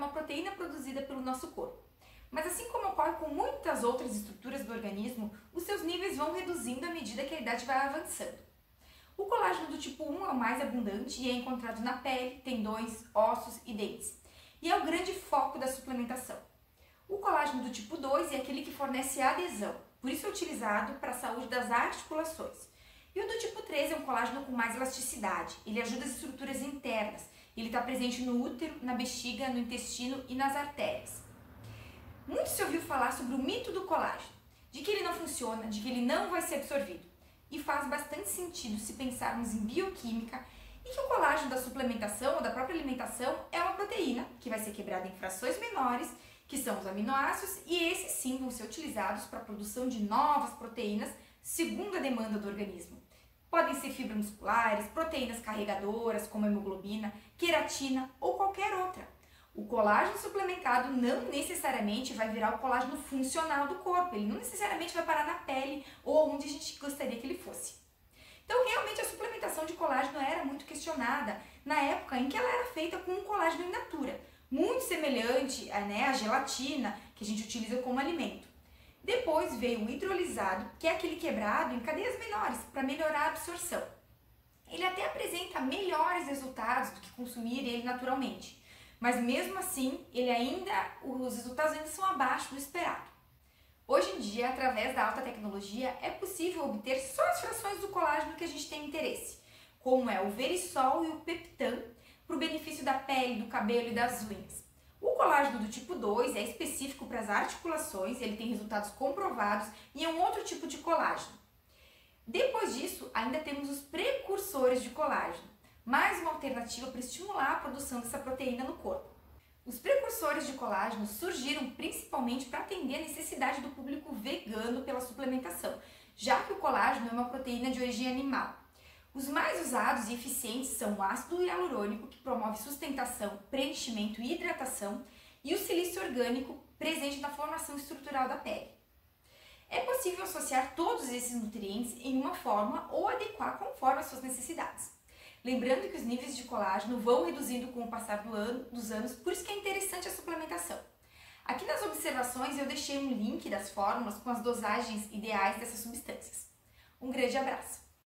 uma proteína produzida pelo nosso corpo. Mas assim como ocorre com muitas outras estruturas do organismo, os seus níveis vão reduzindo à medida que a idade vai avançando. O colágeno do tipo 1 é o mais abundante e é encontrado na pele, tendões, ossos e dentes. E é o grande foco da suplementação. O colágeno do tipo 2 é aquele que fornece adesão, por isso é utilizado para a saúde das articulações. E o do tipo 3 é um colágeno com mais elasticidade. Ele ajuda as estruturas internas. Ele está presente no útero, na bexiga, no intestino e nas artérias. Muito se ouviu falar sobre o mito do colágeno, de que ele não funciona, de que ele não vai ser absorvido. E faz bastante sentido se pensarmos em bioquímica e que o colágeno da suplementação ou da própria alimentação é uma proteína que vai ser quebrada em frações menores, que são os aminoácidos, e esses sim vão ser utilizados para a produção de novas proteínas segundo a demanda do organismo. Podem ser fibras musculares, proteínas carregadoras, como hemoglobina, queratina ou qualquer outra. O colágeno suplementado não necessariamente vai virar o colágeno funcional do corpo, ele não necessariamente vai parar na pele ou onde a gente gostaria que ele fosse. Então, realmente, a suplementação de colágeno era muito questionada na época em que ela era feita com um colágeno in natura, muito semelhante né, à gelatina que a gente utiliza como alimento. Depois veio o hidrolisado, que é aquele quebrado em cadeias menores para melhorar a absorção. Ele até apresenta melhores resultados do que consumir ele naturalmente, mas mesmo assim, ele ainda os resultados ainda são abaixo do esperado. Hoje em dia, através da alta tecnologia, é possível obter só as frações do colágeno que a gente tem interesse, como é o verisol e o peptan, para o benefício da pele, do cabelo e das unhas. O colágeno do tipo 2 é específico para as articulações, ele tem resultados comprovados e é um outro tipo de colágeno. Depois disso, ainda temos os precursores de colágeno, mais uma alternativa para estimular a produção dessa proteína no corpo. Os precursores de colágeno surgiram principalmente para atender a necessidade do público vegano pela suplementação, já que o colágeno é uma proteína de origem animal. Os mais usados e eficientes são o ácido hialurônico, que promove sustentação, preenchimento e hidratação, e o silício orgânico, presente na formação estrutural da pele. É possível associar todos esses nutrientes em uma forma ou adequar conforme as suas necessidades. Lembrando que os níveis de colágeno vão reduzindo com o passar do ano, dos anos, por isso que é interessante a suplementação. Aqui nas observações eu deixei um link das fórmulas com as dosagens ideais dessas substâncias. Um grande abraço!